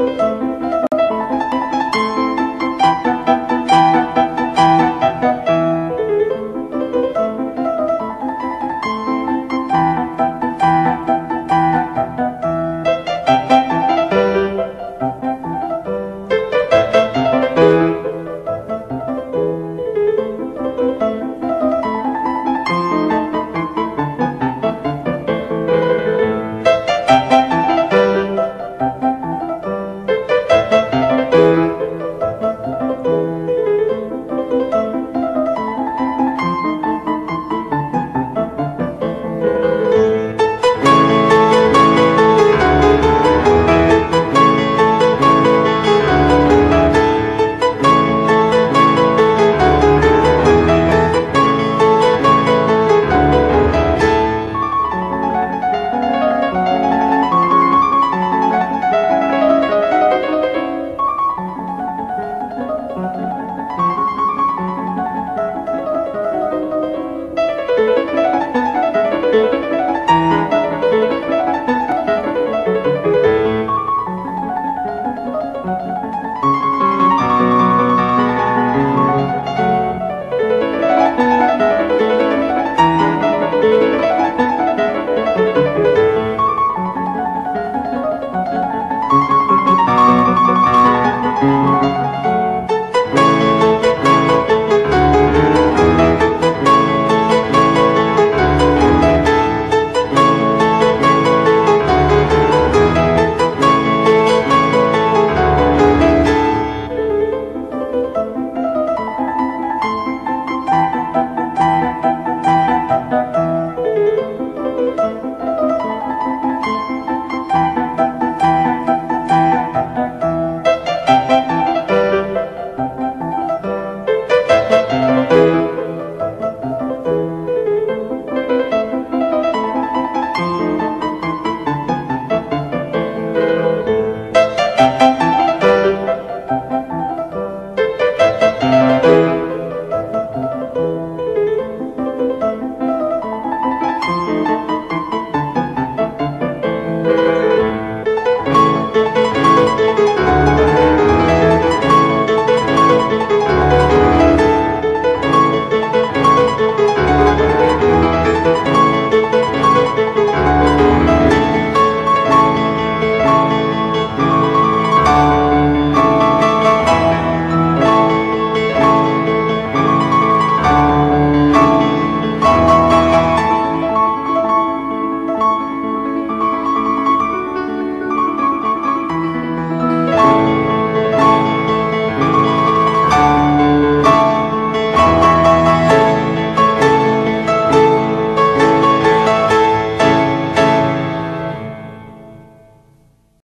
you